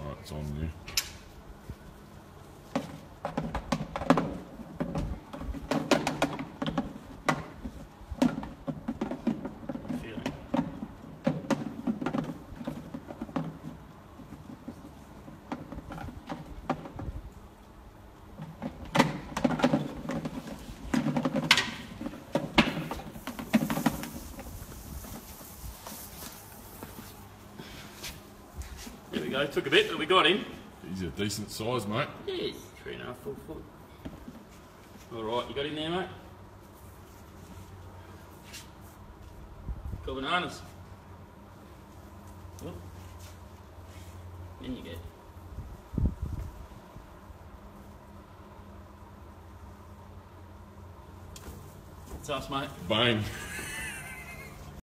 Alright, it's on you. There we go, took a bit, but we got him. He's a decent size, mate. Yeah, three and a half, four foot. Alright, you got him there, mate? Got bananas. Whoop. Then you get. It's us, mate. Bang.